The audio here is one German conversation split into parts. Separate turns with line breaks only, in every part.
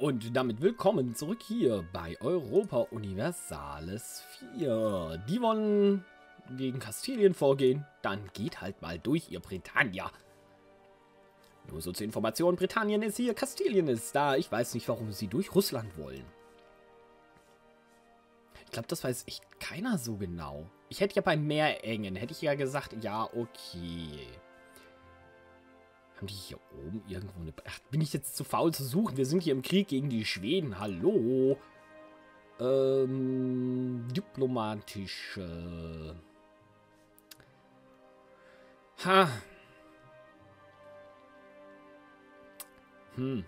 Und damit willkommen zurück hier bei Europa Universalis 4. Die wollen gegen Kastilien vorgehen, dann geht halt mal durch, ihr Britannia. Nur so zur Information, Britannien ist hier, Kastilien ist da. Ich weiß nicht, warum sie durch Russland wollen. Ich glaube, das weiß echt keiner so genau. Ich hätte ja bei Meerengen, hätte ich ja gesagt, ja, okay. Haben die hier oben irgendwo eine... Ach, bin ich jetzt zu faul zu suchen? Wir sind hier im Krieg gegen die Schweden. Hallo? Ähm, diplomatische... Ha. Hm.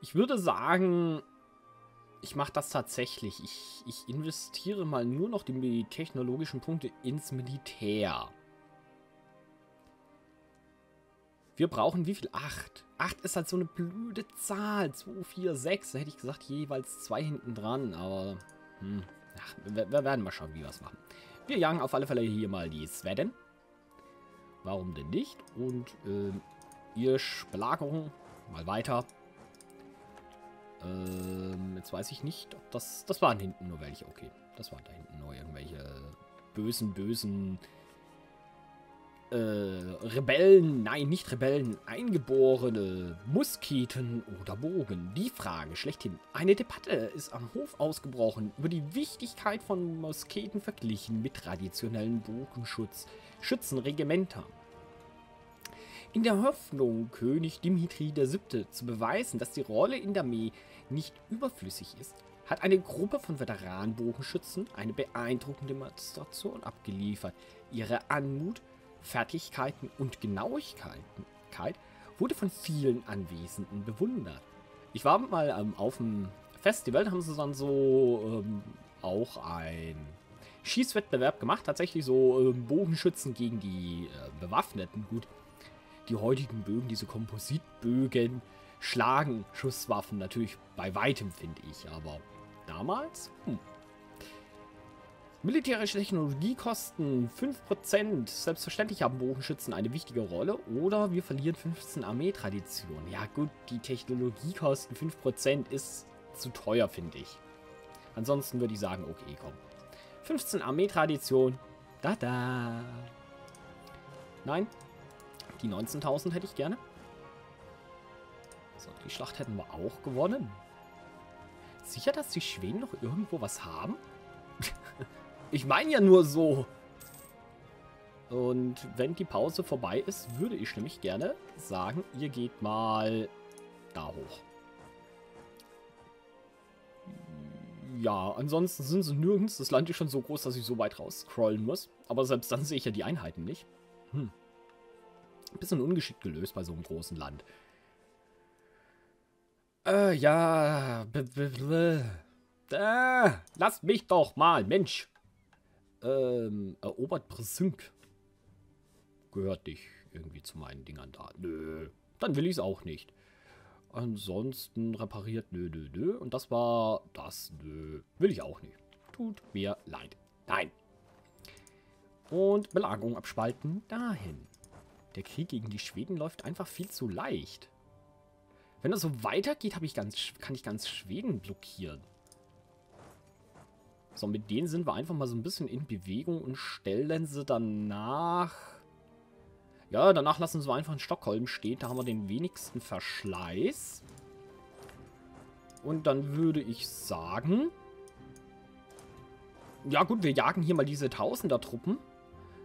Ich würde sagen, ich mache das tatsächlich. Ich, ich investiere mal nur noch die technologischen Punkte ins Militär. Wir brauchen wie viel? Acht. Acht ist halt so eine blöde Zahl. 2, 4, 6. Da hätte ich gesagt, jeweils zwei hinten dran. Aber, hm. Ach, wir, wir, werden mal schauen, wie wir es machen. Wir jagen auf alle Fälle hier mal die Sweden. Warum denn nicht? Und, ähm, ihr Belagerung. Mal weiter. Ähm, jetzt weiß ich nicht, ob das... Das waren hinten nur welche. Okay, das waren da hinten nur irgendwelche bösen, bösen äh, Rebellen, nein, nicht Rebellen, eingeborene Musketen oder Bogen. Die Frage schlechthin. Eine Debatte ist am Hof ausgebrochen über die Wichtigkeit von Musketen verglichen mit traditionellen Bogenschutz, Schützenregimentern. In der Hoffnung, König Dimitri VII. zu beweisen, dass die Rolle in der Armee nicht überflüssig ist, hat eine Gruppe von Veteranenbogenschützen eine beeindruckende Demonstration abgeliefert. Ihre Anmut Fertigkeiten und Genauigkeit wurde von vielen Anwesenden bewundert. Ich war mal ähm, auf dem Festival, haben sie dann so ähm, auch ein Schießwettbewerb gemacht. Tatsächlich so ähm, Bogenschützen gegen die äh, Bewaffneten. Gut, die heutigen Bögen, diese Kompositbögen, schlagen Schusswaffen natürlich bei weitem, finde ich. Aber damals, hm, Militärische Technologie kosten 5%. Selbstverständlich haben Bogenschützen eine wichtige Rolle. Oder wir verlieren 15 Armeetradition. Ja gut, die Technologiekosten 5% ist zu teuer, finde ich. Ansonsten würde ich sagen, okay, komm. 15 Armeetradition. Da, da. Nein. Die 19.000 hätte ich gerne. So, die Schlacht hätten wir auch gewonnen. Sicher, dass die Schweden noch irgendwo was haben? Ich meine ja nur so. Und wenn die Pause vorbei ist, würde ich nämlich gerne sagen, ihr geht mal da hoch. Ja, ansonsten sind sie nirgends. Das Land ist schon so groß, dass ich so weit raus scrollen muss. Aber selbst dann sehe ich ja die Einheiten nicht. Hm. Bisschen ungeschickt gelöst bei so einem großen Land. Äh, ja. B -b -b äh, lasst mich doch mal, Mensch. Ähm, erobert Brisink. Gehört nicht irgendwie zu meinen Dingern da. Nö, dann will ich es auch nicht. Ansonsten repariert, nö, nö, nö. Und das war das, nö. Will ich auch nicht. Tut mir leid. Nein. Und Belagerung abspalten, dahin. Der Krieg gegen die Schweden läuft einfach viel zu leicht. Wenn das so weitergeht, ich ganz, kann ich ganz Schweden blockieren. So, mit denen sind wir einfach mal so ein bisschen in Bewegung und stellen sie danach... Ja, danach lassen sie einfach in Stockholm stehen. Da haben wir den wenigsten Verschleiß. Und dann würde ich sagen... Ja gut, wir jagen hier mal diese Tausender-Truppen.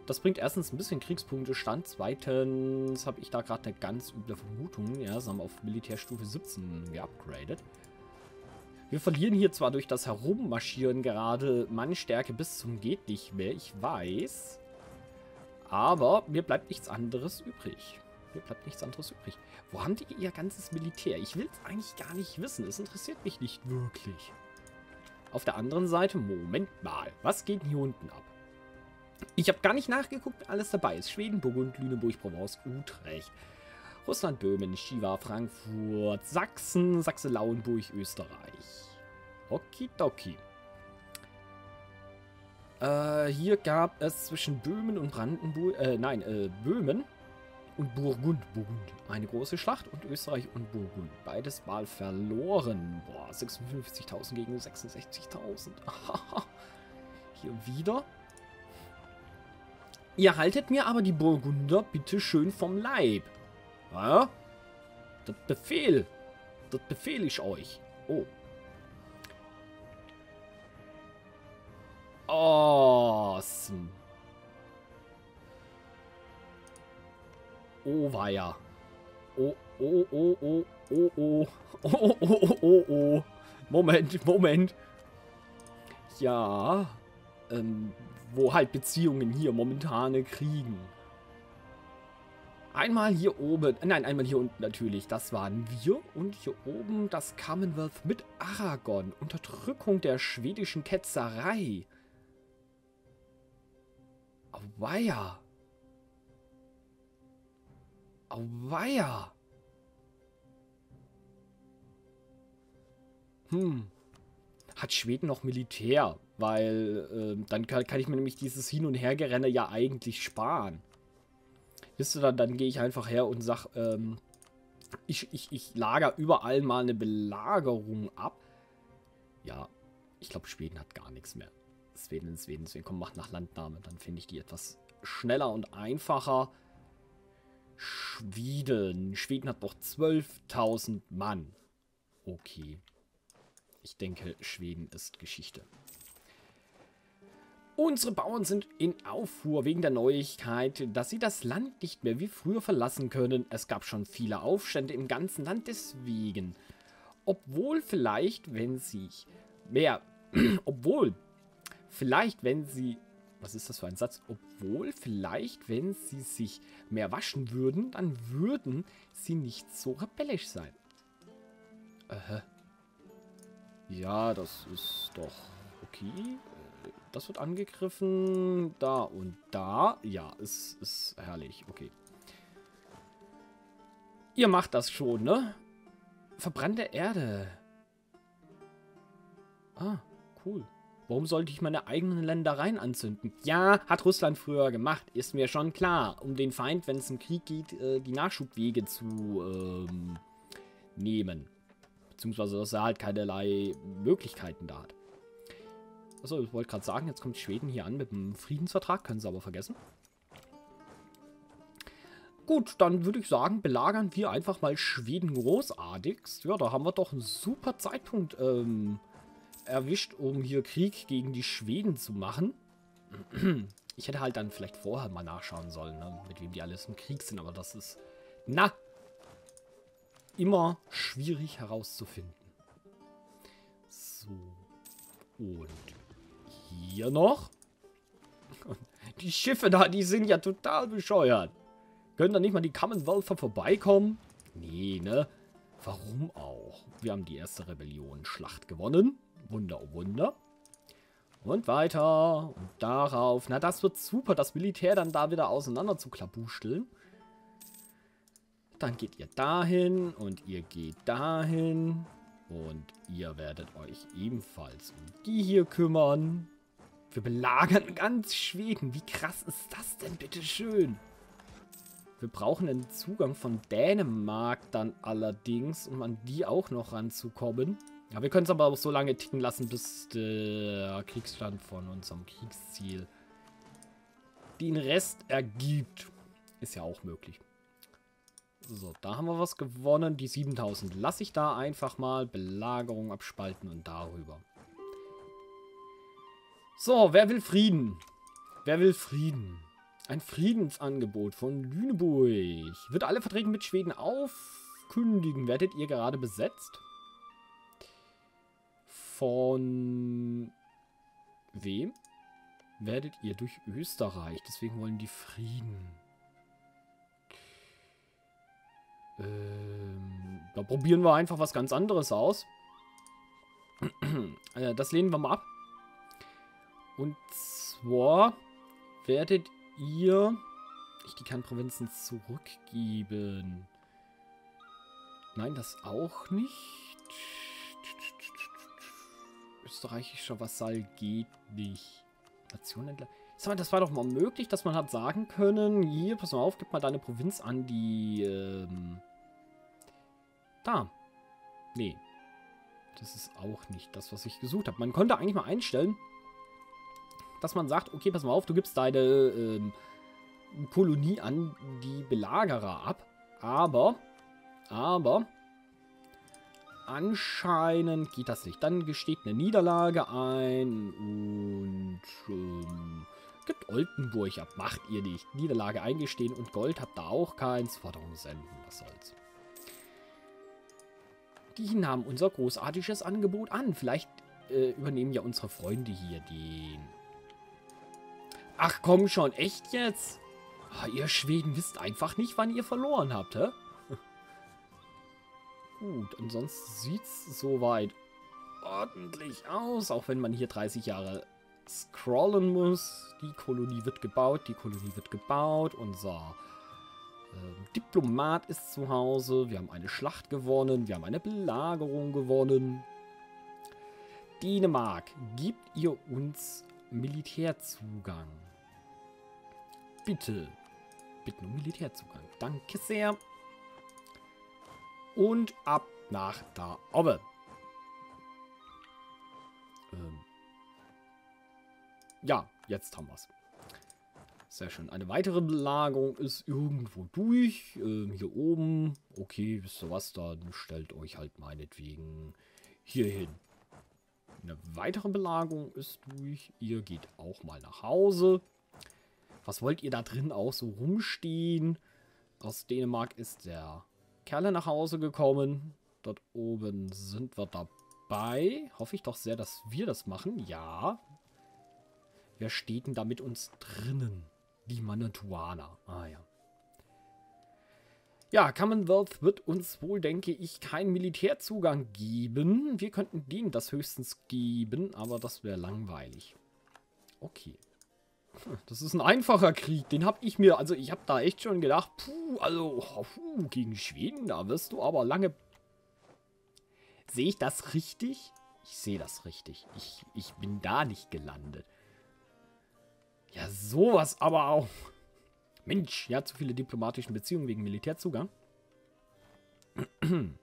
Das bringt erstens ein bisschen Kriegspunktestand. Zweitens habe ich da gerade eine ganz üble Vermutung. Ja, sie haben auf Militärstufe 17 geupgradet. Wir verlieren hier zwar durch das Herummarschieren gerade Mannstärke bis zum geht nicht mehr, ich weiß. Aber mir bleibt nichts anderes übrig. Mir bleibt nichts anderes übrig. Wo haben die ihr ganzes Militär? Ich will es eigentlich gar nicht wissen. Es interessiert mich nicht wirklich. Auf der anderen Seite, Moment mal. Was geht denn hier unten ab? Ich habe gar nicht nachgeguckt, alles dabei ist. Schweden, Burgund, Lüneburg, Provence, Utrecht. Russland, Böhmen, Chiva, Frankfurt, Sachsen, Sachse-Lauenburg, Österreich. Okidoki. Äh, hier gab es zwischen Böhmen und Brandenburg, äh, nein, äh, Böhmen und Burgund. Burgund. Eine große Schlacht und Österreich und Burgund. Beides mal verloren. Boah, 56.000 gegen 66.000. Hier wieder. Ihr haltet mir aber die Burgunder bitte schön vom Leib. Ja? Das Befehl. Das befehle ich euch. Oh. Awesome. Oh, weia. Oh, oh, oh, oh, oh, oh. Oh, oh, oh, oh, oh. Moment, Moment. Ja. Ähm, wo halt Beziehungen hier momentane kriegen. Einmal hier oben, nein, einmal hier unten natürlich, das waren wir. Und hier oben das Commonwealth mit Aragon. Unterdrückung der schwedischen Ketzerei. Auweia. Auweia. Hm. Hat Schweden noch Militär? Weil äh, dann kann, kann, ich mir nämlich dieses Hin- und Hergerenne ja eigentlich sparen. Wisst ihr, dann, dann gehe ich einfach her und sag, ähm, ich, ich, ich lager überall mal eine Belagerung ab. Ja, ich glaube, Schweden hat gar nichts mehr. Schweden, Schweden, Schweden. Komm, mach nach Landnahme. Dann finde ich die etwas schneller und einfacher. Schweden. Schweden hat noch 12.000 Mann. Okay. Ich denke, Schweden ist Geschichte. Unsere Bauern sind in Aufruhr wegen der Neuigkeit, dass sie das Land nicht mehr wie früher verlassen können. Es gab schon viele Aufstände im ganzen Land deswegen. Obwohl vielleicht, wenn sie mehr, obwohl vielleicht, wenn sie, was ist das für ein Satz? Obwohl vielleicht, wenn sie sich mehr waschen würden, dann würden sie nicht so rebellisch sein. Äh, ja, das ist doch okay. Das wird angegriffen. Da und da. Ja, es ist herrlich. Okay. Ihr macht das schon, ne? Verbrannte Erde. Ah, cool. Warum sollte ich meine eigenen Ländereien anzünden? Ja, hat Russland früher gemacht, ist mir schon klar. Um den Feind, wenn es im Krieg geht, äh, die Nachschubwege zu ähm, nehmen. Beziehungsweise, dass er halt keinerlei Möglichkeiten da hat. Achso, ich wollte gerade sagen, jetzt kommt Schweden hier an mit dem Friedensvertrag. Können sie aber vergessen. Gut, dann würde ich sagen, belagern wir einfach mal Schweden großartigst. Ja, da haben wir doch einen super Zeitpunkt ähm, erwischt, um hier Krieg gegen die Schweden zu machen. Ich hätte halt dann vielleicht vorher mal nachschauen sollen, ne, mit wem die alles im Krieg sind. Aber das ist, na, immer schwierig herauszufinden. So. Und hier noch. Die Schiffe da, die sind ja total bescheuert. Können da nicht mal die Commonwealther vorbeikommen? Nee, ne? Warum auch? Wir haben die erste Rebellion-Schlacht gewonnen. Wunder, oh Wunder. Und weiter. Und darauf. Na, das wird super, das Militär dann da wieder auseinander zu klabusteln. Dann geht ihr dahin und ihr geht dahin. Und ihr werdet euch ebenfalls um die hier kümmern. Wir belagern ganz Schweden. Wie krass ist das denn, bitteschön? Wir brauchen einen Zugang von Dänemark dann allerdings, um an die auch noch ranzukommen. Ja, wir können es aber auch so lange ticken lassen, bis der Kriegsstand von unserem Kriegsziel den Rest ergibt. Ist ja auch möglich. So, da haben wir was gewonnen. Die 7000 lasse ich da einfach mal. Belagerung abspalten und darüber. So, wer will Frieden? Wer will Frieden? Ein Friedensangebot von Lüneburg. Wird alle Verträge mit Schweden aufkündigen. Werdet ihr gerade besetzt? Von wem? Werdet ihr durch Österreich. Deswegen wollen die Frieden. Ähm, da probieren wir einfach was ganz anderes aus. Äh, das lehnen wir mal ab. Und zwar werdet ihr ich die Kernprovinzen zurückgeben. Nein, das auch nicht. Österreichischer Vasall geht nicht. Nationenhändler. Sag mal, das war doch mal möglich, dass man hat sagen können, hier, pass mal auf, gib mal deine Provinz an die, ähm, da. Nee. Das ist auch nicht das, was ich gesucht habe. Man konnte eigentlich mal einstellen, dass man sagt, okay, pass mal auf, du gibst deine ähm, Kolonie an die Belagerer ab. Aber, aber, anscheinend geht das nicht. Dann gesteht eine Niederlage ein und ähm, gibt Oldenburg ab. Macht ihr nicht. Niederlage eingestehen und Gold habt ihr auch keins. Forderung senden, was soll's. Die nahmen unser großartiges Angebot an. Vielleicht äh, übernehmen ja unsere Freunde hier den... Ach komm schon, echt jetzt? Oh, ihr Schweden wisst einfach nicht, wann ihr verloren habt, hä? Gut, ansonsten sieht es soweit ordentlich aus, auch wenn man hier 30 Jahre scrollen muss. Die Kolonie wird gebaut, die Kolonie wird gebaut. Unser äh, Diplomat ist zu Hause. Wir haben eine Schlacht gewonnen. Wir haben eine Belagerung gewonnen. Dänemark, gibt ihr uns Militärzugang? Bitte. Bitten um Militärzugang. Danke sehr. Und ab nach da oben. Ähm. Ja, jetzt haben wir es. Sehr schön. Eine weitere Belagerung ist irgendwo durch. Ähm, hier oben. Okay, wisst ihr was? Dann stellt euch halt meinetwegen hier hin. Eine weitere Belagerung ist durch. Ihr geht auch mal nach Hause. Was wollt ihr da drin auch so rumstehen? Aus Dänemark ist der Kerle nach Hause gekommen. Dort oben sind wir dabei. Hoffe ich doch sehr, dass wir das machen. Ja. Wer steht denn da mit uns drinnen? Die Manatuana. Ah ja. Ja, Commonwealth wird uns wohl, denke ich, keinen Militärzugang geben. Wir könnten denen das höchstens geben, aber das wäre langweilig. Okay. Das ist ein einfacher Krieg. Den habe ich mir, also ich habe da echt schon gedacht, puh, also puh, gegen Schweden, da wirst du aber lange... Sehe ich das richtig? Ich sehe das richtig. Ich, ich bin da nicht gelandet. Ja, sowas aber auch. Mensch, ja, zu viele diplomatische Beziehungen wegen Militärzugang. Und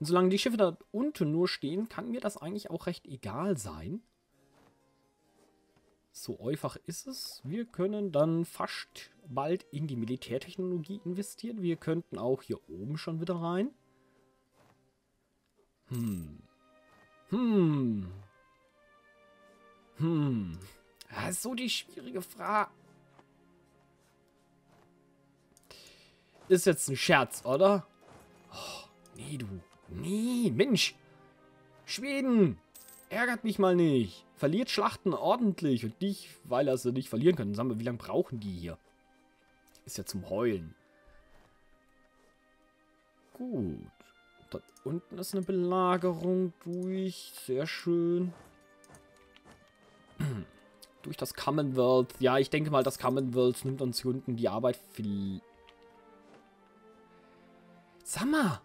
solange die Schiffe da unten nur stehen, kann mir das eigentlich auch recht egal sein. So einfach ist es. Wir können dann fast bald in die Militärtechnologie investieren. Wir könnten auch hier oben schon wieder rein. Hm. Hm. Hm. Das ist so die schwierige Frage. Ist jetzt ein Scherz, oder? Oh, nee, du. Nee, Mensch. Schweden. Ärgert mich mal nicht. Verliert Schlachten ordentlich und nicht, weil er sie nicht verlieren kann. Sagen wir, wie lange brauchen die hier? Ist ja zum Heulen. Gut. Dort unten ist eine Belagerung durch. Sehr schön. durch das Commonwealth. Ja, ich denke mal, das Commonwealth nimmt uns hier unten die Arbeit viel... Sag mal,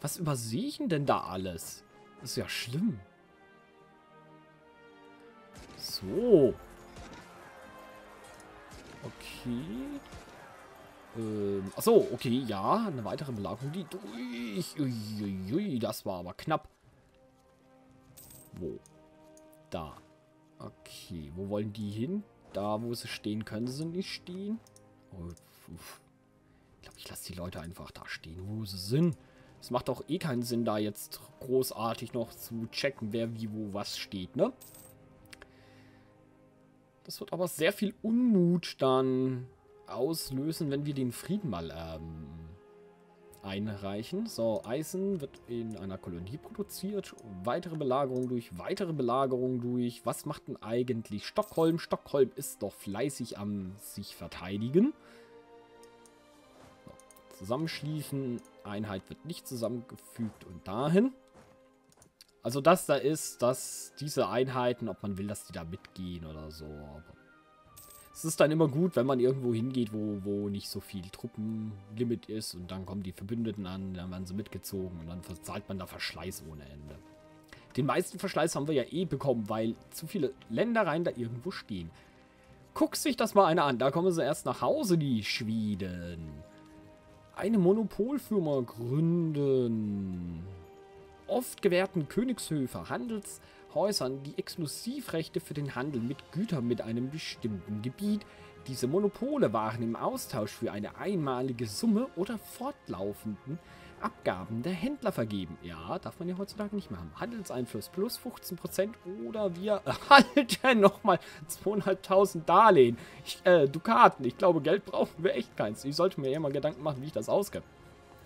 was übersehe ich denn da alles? Das ist ja schlimm. So. Okay. Ähm, achso, okay, ja. Eine weitere Belagerung, die durch. Uiuiui, das war aber knapp. Wo? Da. Okay, wo wollen die hin? Da, wo sie stehen, können sie nicht stehen. Oh, ich glaube, ich lasse die Leute einfach da stehen, wo sie sind. Es macht auch eh keinen Sinn, da jetzt großartig noch zu checken, wer wie wo was steht, ne? Das wird aber sehr viel Unmut dann auslösen, wenn wir den Frieden mal ähm, einreichen. So, Eisen wird in einer Kolonie produziert. Weitere Belagerung durch, weitere Belagerung durch. Was macht denn eigentlich Stockholm? Stockholm ist doch fleißig am sich verteidigen. So, zusammenschließen. Einheit wird nicht zusammengefügt und dahin. Also das da ist, dass diese Einheiten, ob man will, dass die da mitgehen oder so. Aber es ist dann immer gut, wenn man irgendwo hingeht, wo, wo nicht so viel Truppenlimit ist und dann kommen die Verbündeten an, dann werden sie mitgezogen und dann zahlt man da Verschleiß ohne Ende. Den meisten Verschleiß haben wir ja eh bekommen, weil zu viele Ländereien da irgendwo stehen. Guck sich das mal einer an. Da kommen sie erst nach Hause, die Schweden. Eine Monopolfirma gründen. Oft gewährten Königshöfe, Handelshäusern die Exklusivrechte für den Handel mit Gütern mit einem bestimmten Gebiet. Diese Monopole waren im Austausch für eine einmalige Summe oder fortlaufenden Abgaben der Händler vergeben. Ja, darf man ja heutzutage nicht mehr haben. Handelseinfluss plus 15% oder wir erhalten nochmal 2.500 Darlehen. Ich, äh, Dukaten. Ich glaube, Geld brauchen wir echt keins. Ich sollte mir ja mal Gedanken machen, wie ich das ausgebe.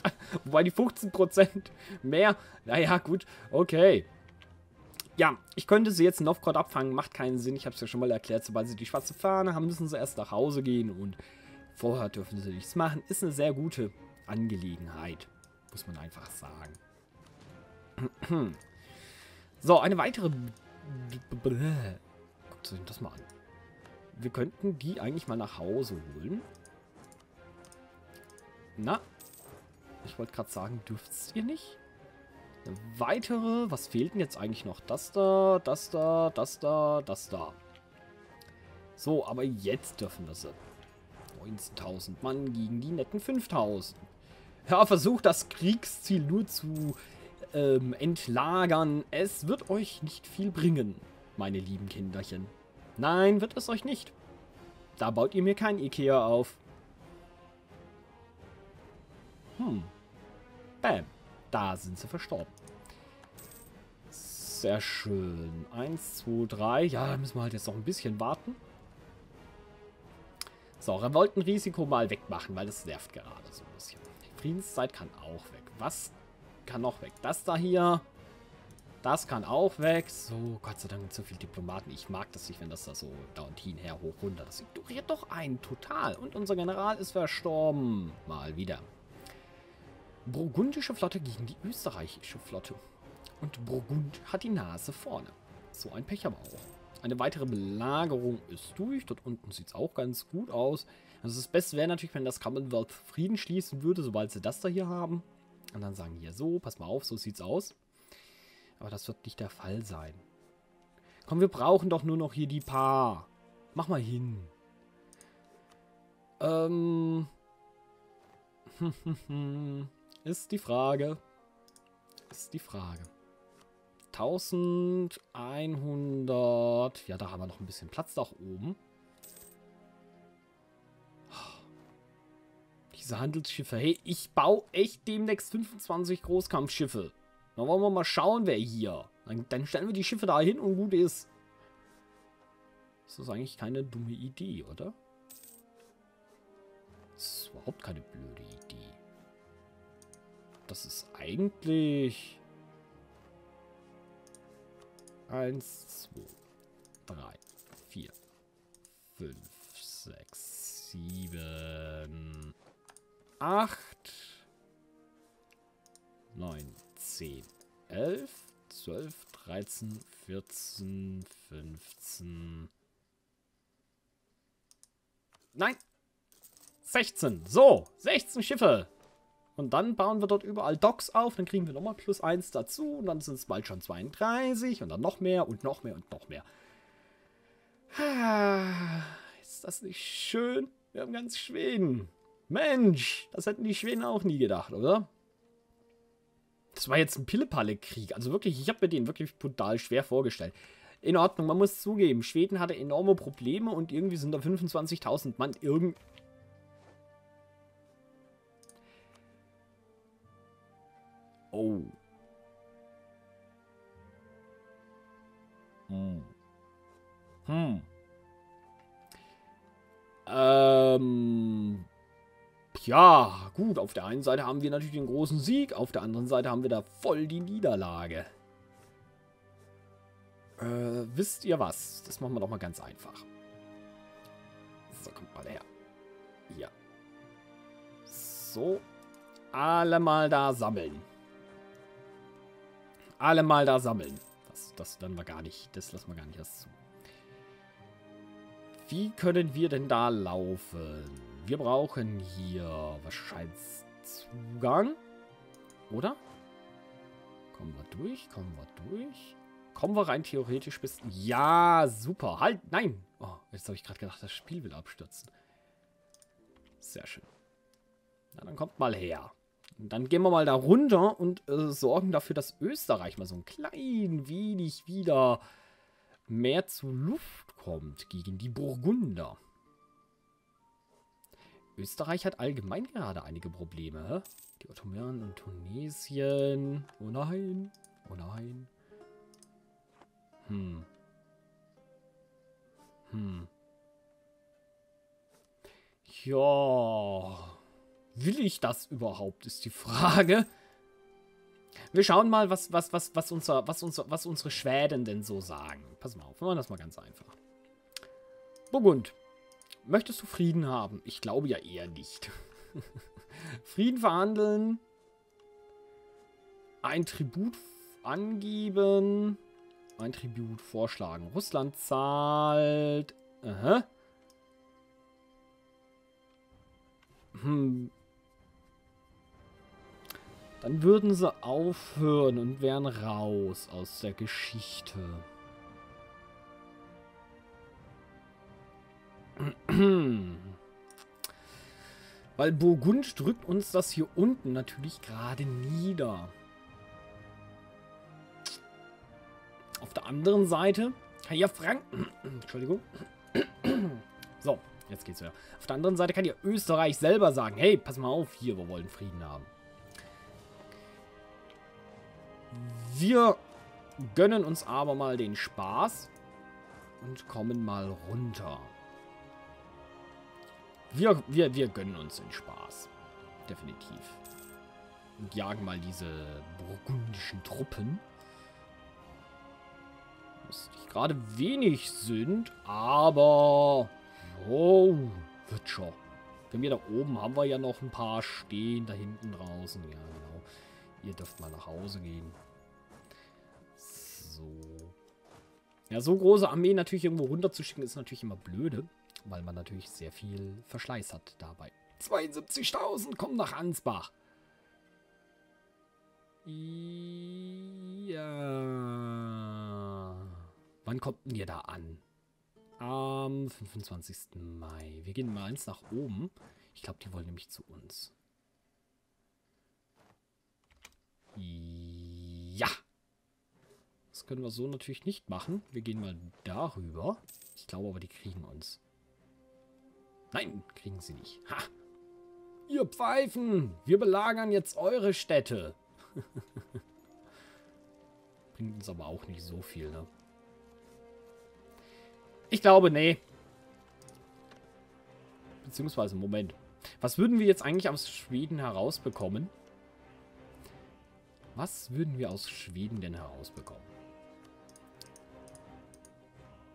Wobei die 15% mehr, naja, gut, okay. Ja, ich könnte sie jetzt in Novgorod abfangen, macht keinen Sinn. Ich habe es ja schon mal erklärt, sobald sie die schwarze Fahne haben, müssen sie erst nach Hause gehen und vorher dürfen sie nichts machen. Ist eine sehr gute Angelegenheit. Muss man einfach sagen. So, eine weitere... Guckt euch das mal an. Wir könnten die eigentlich mal nach Hause holen. Na? Wollte gerade sagen, dürft ihr nicht? Eine weitere... Was fehlt denn jetzt eigentlich noch? Das da, das da, das da, das da. So, aber jetzt dürfen wir sie. 19.000 Mann gegen die netten 5.000. Ja, versucht das Kriegsziel nur zu ähm, entlagern. Es wird euch nicht viel bringen, meine lieben Kinderchen. Nein, wird es euch nicht. Da baut ihr mir kein Ikea auf. Hm. Bam. Da sind sie verstorben. Sehr schön. Eins, zwei, drei. Ja, da müssen wir halt jetzt noch ein bisschen warten. So, Revoltenrisiko mal wegmachen, weil das nervt gerade so ein bisschen. Friedenszeit kann auch weg. Was kann noch weg? Das da hier. Das kann auch weg. So, Gott sei Dank zu viel Diplomaten. Ich mag das nicht, wenn das da so da und hin, her, hoch, runter. Das ignoriert doch einen total. Und unser General ist verstorben. Mal wieder. Burgundische Flotte gegen die österreichische Flotte. Und Burgund hat die Nase vorne. So ein Pech aber auch. Eine weitere Belagerung ist durch. Dort unten sieht es auch ganz gut aus. Also das Beste wäre natürlich, wenn das Commonwealth Frieden schließen würde, sobald sie das da hier haben. Und dann sagen hier so, pass mal auf, so sieht's aus. Aber das wird nicht der Fall sein. Komm, wir brauchen doch nur noch hier die paar. Mach mal hin. Ähm. Ist die Frage. Ist die Frage. 1100. Ja, da haben wir noch ein bisschen Platz da oben. diese Handelsschiffe. Hey, ich baue echt demnächst 25 Großkampfschiffe. Dann wollen wir mal schauen, wer hier. Dann, dann stellen wir die Schiffe da hin und gut ist. Das ist eigentlich keine dumme Idee, oder? Das ist überhaupt keine blöde Idee. Das ist eigentlich... Eins, zwei, drei, vier, fünf, sechs, sieben... 8, 9, 10, 11, 12, 13, 14, 15. Nein! 16. So, 16 Schiffe. Und dann bauen wir dort überall Docks auf. Dann kriegen wir nochmal plus 1 dazu. Und dann sind es bald schon 32. Und dann noch mehr und noch mehr und noch mehr. Ah, ist das nicht schön? Wir haben ganz Schweden. Mensch, das hätten die Schweden auch nie gedacht, oder? Das war jetzt ein Pillepalle-Krieg. Also wirklich, ich habe mir den wirklich brutal schwer vorgestellt. In Ordnung, man muss zugeben, Schweden hatte enorme Probleme und irgendwie sind da 25.000 Mann irgend... Oh. Hm. Hm. Ähm... Ja, gut, auf der einen Seite haben wir natürlich den großen Sieg, auf der anderen Seite haben wir da voll die Niederlage. Äh, wisst ihr was? Das machen wir doch mal ganz einfach. So, kommt mal her. Hier. So. Alle mal da sammeln. Alle mal da sammeln. Das, das dann wir gar nicht, das lassen wir gar nicht erst zu. Wie können wir denn da laufen? Wir brauchen hier wahrscheinlich Zugang. Oder? Kommen wir durch? Kommen wir durch? Kommen wir rein theoretisch bis... Ja, super. Halt, nein. Oh, jetzt habe ich gerade gedacht, das Spiel will abstürzen. Sehr schön. Na, dann kommt mal her. Und dann gehen wir mal da runter und äh, sorgen dafür, dass Österreich mal so ein klein wenig wieder mehr zu Luft kommt gegen die Burgunder. Österreich hat allgemein gerade einige Probleme. Die Ottomanen und Tunesien. Oh nein. Oh nein. Hm. Hm. Ja. Will ich das überhaupt, ist die Frage. Wir schauen mal, was, was, was, was, unser, was, unser, was unsere Schweden denn so sagen. Pass mal auf, wir machen das mal ganz einfach. Burgund. Möchtest du Frieden haben? Ich glaube ja eher nicht. Frieden verhandeln. Ein Tribut angeben. Ein Tribut vorschlagen. Russland zahlt. Aha. Hm. Dann würden sie aufhören und wären raus aus der Geschichte. Weil Burgund drückt uns das hier unten natürlich gerade nieder. Auf der anderen Seite kann ja Franken... Entschuldigung. so, jetzt geht's wieder. Auf der anderen Seite kann ja Österreich selber sagen, hey, pass mal auf, hier, wir wollen Frieden haben. Wir gönnen uns aber mal den Spaß und kommen mal runter. Wir, wir, wir gönnen uns den Spaß. Definitiv. Und jagen mal diese burgundischen Truppen. Was nicht gerade wenig sind, aber... Oh, wird schon. Wenn wir da oben haben wir ja noch ein paar stehen, da hinten draußen. Ja, genau. Ihr dürft mal nach Hause gehen. So. Ja, so große Armee natürlich irgendwo runterzuschicken, ist natürlich immer blöde. Weil man natürlich sehr viel Verschleiß hat dabei. 72.000 kommen nach Ansbach. Ja. Wann kommt denn ihr da an? Am 25. Mai. Wir gehen mal eins nach oben. Ich glaube, die wollen nämlich zu uns. Ja. Das können wir so natürlich nicht machen. Wir gehen mal darüber. Ich glaube aber, die kriegen uns. Nein, kriegen sie nicht. Ha! Ihr Pfeifen! Wir belagern jetzt eure Städte. Bringt uns aber auch nicht so viel, ne? Ich glaube, nee. Beziehungsweise, Moment. Was würden wir jetzt eigentlich aus Schweden herausbekommen? Was würden wir aus Schweden denn herausbekommen?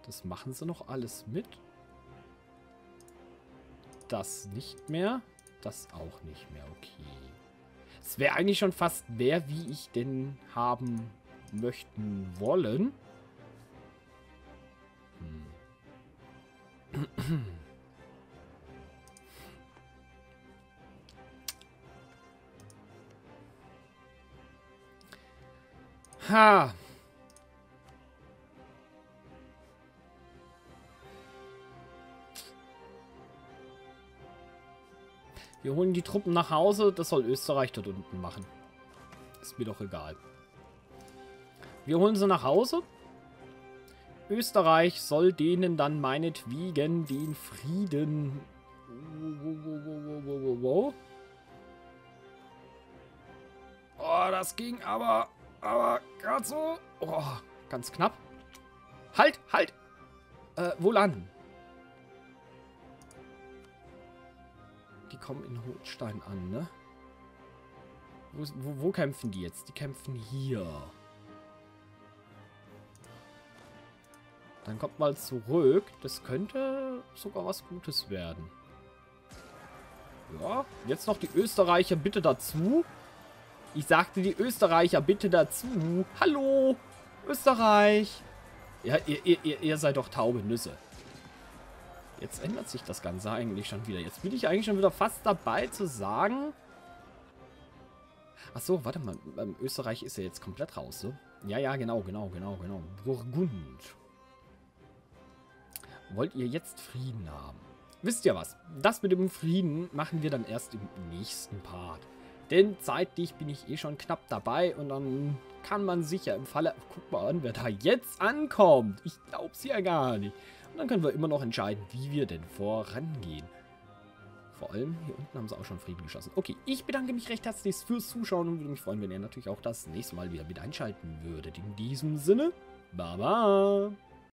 Das machen sie noch alles mit. Das nicht mehr. Das auch nicht mehr. Okay. Es wäre eigentlich schon fast mehr, wie ich denn haben möchten wollen. Hm. Ha. Wir holen die Truppen nach Hause. Das soll Österreich dort unten machen. Ist mir doch egal. Wir holen sie nach Hause. Österreich soll denen dann meinetwegen den Frieden... Oh, das ging aber... Aber gerade so... Oh, ganz knapp. Halt, halt! Äh, wo landen? die kommen in Holstein an, ne? Wo, wo, wo kämpfen die jetzt? Die kämpfen hier. Dann kommt mal zurück. Das könnte sogar was Gutes werden. Ja, jetzt noch die Österreicher bitte dazu. Ich sagte die Österreicher bitte dazu. Hallo, Österreich. Ja, ihr, ihr, ihr seid doch taube Nüsse. Jetzt ändert sich das Ganze eigentlich schon wieder. Jetzt bin ich eigentlich schon wieder fast dabei zu sagen... Ach so, warte mal. Ähm, Österreich ist ja jetzt komplett raus, so? Ja, ja, genau, genau, genau, genau. Burgund. wollt ihr jetzt Frieden haben? Wisst ihr was? Das mit dem Frieden machen wir dann erst im nächsten Part. Denn zeitlich bin ich eh schon knapp dabei und dann kann man sicher im Falle... Guck mal an, wer da jetzt ankommt. Ich glaub's ja gar nicht. Und dann können wir immer noch entscheiden, wie wir denn vorangehen. Vor allem, hier unten haben sie auch schon Frieden geschossen. Okay, ich bedanke mich recht herzlich fürs Zuschauen und würde mich freuen, wenn ihr natürlich auch das nächste Mal wieder mit einschalten würdet. In diesem Sinne, Baba!